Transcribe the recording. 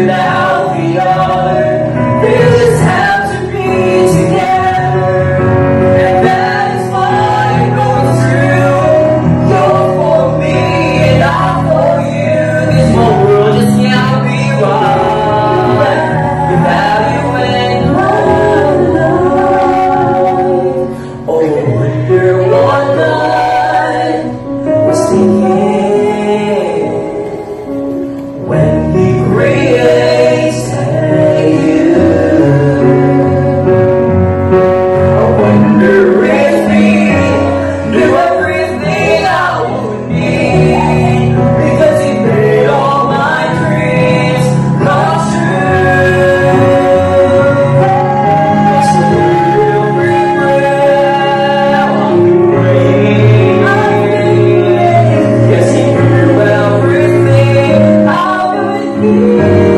without you.